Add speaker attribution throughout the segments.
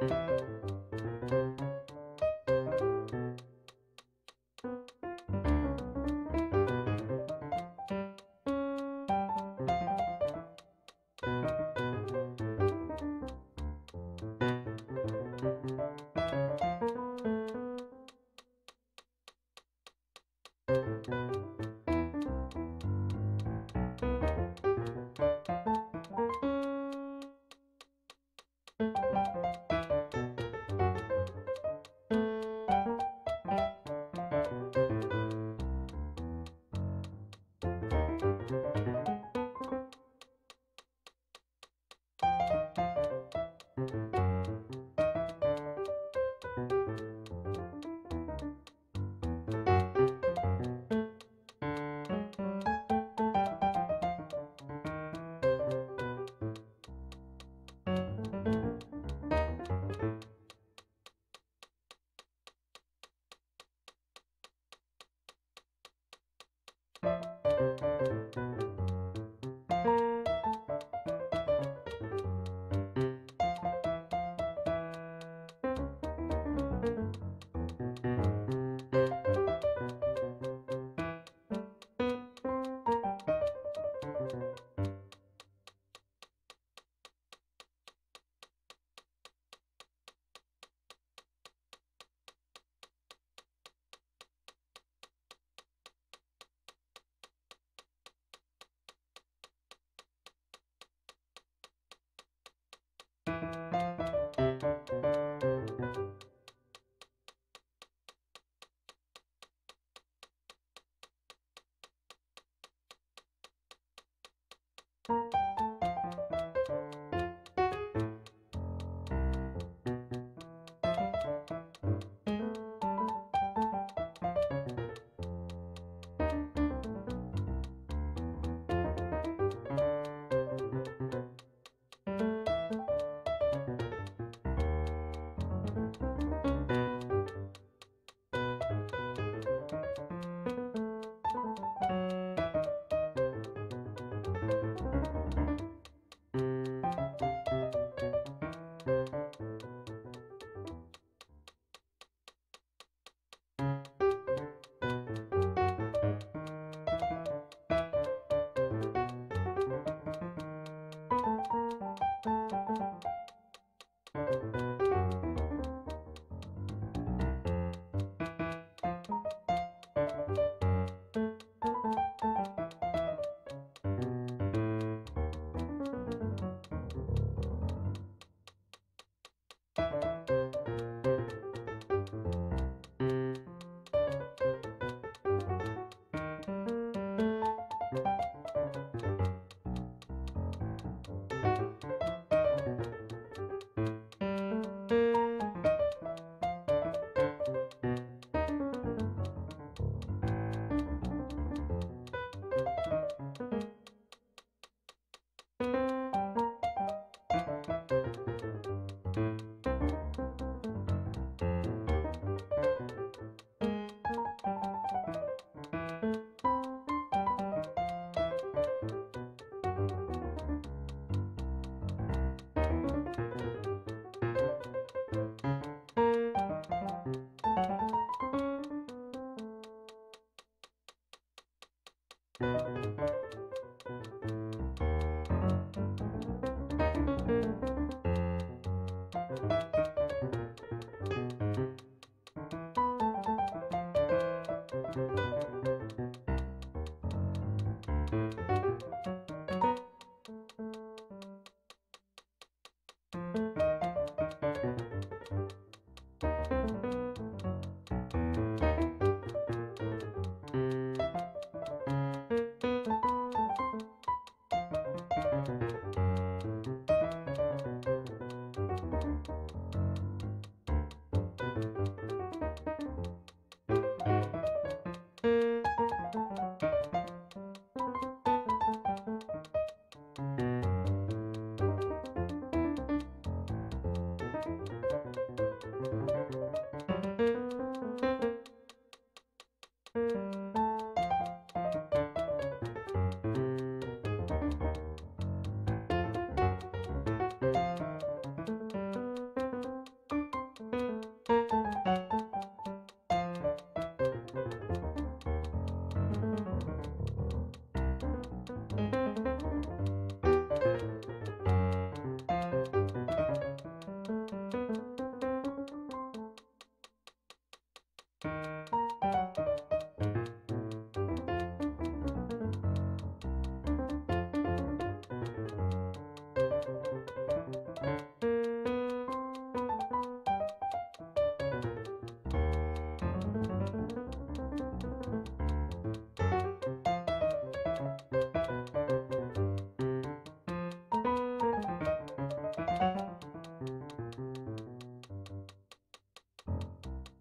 Speaker 1: うん。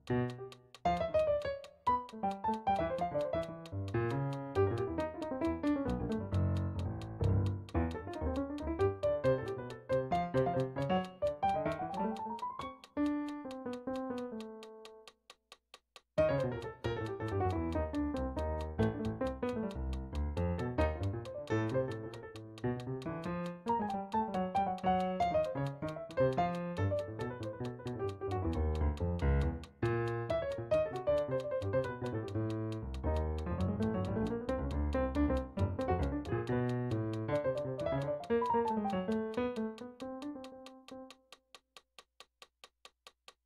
Speaker 1: Thank you.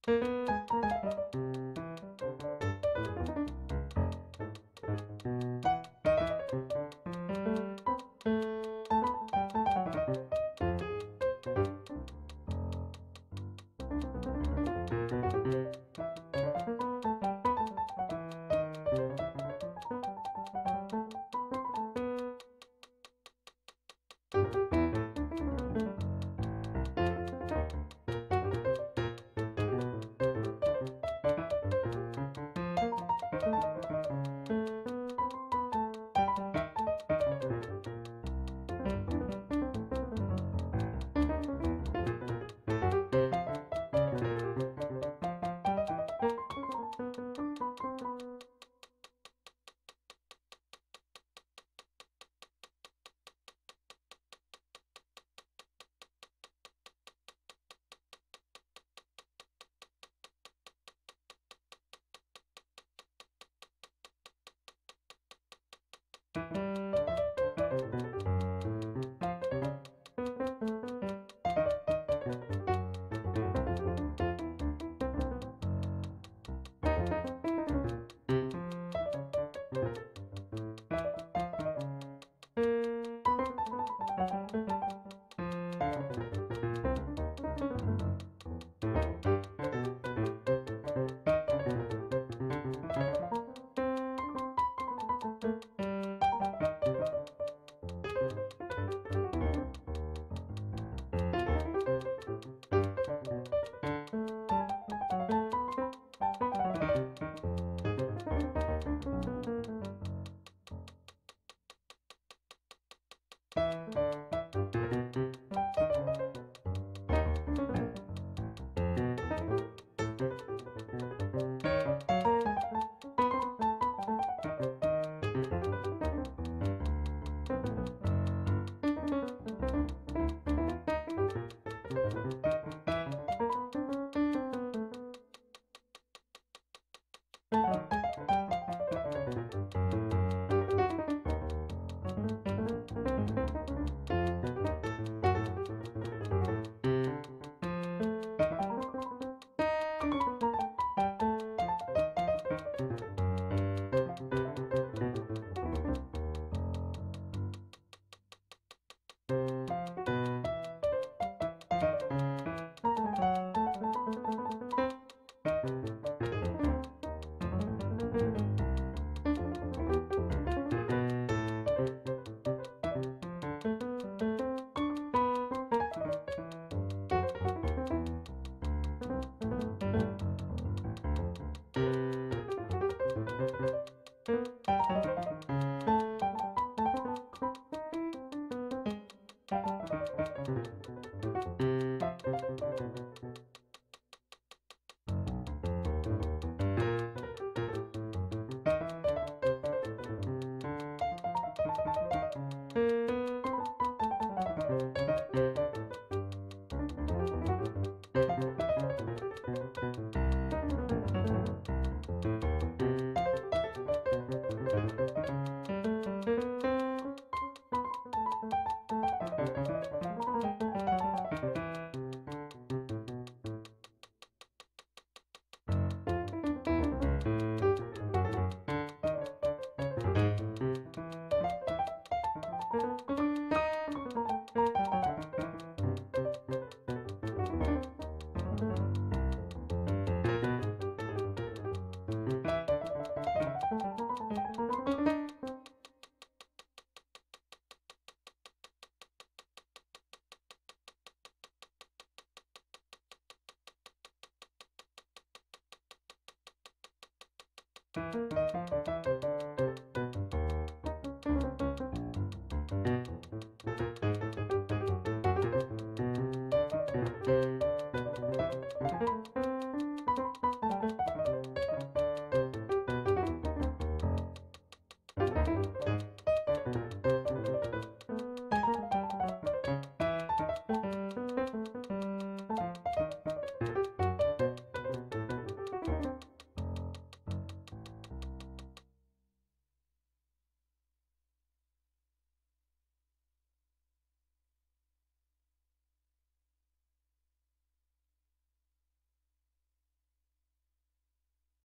Speaker 1: thank you Thank you. え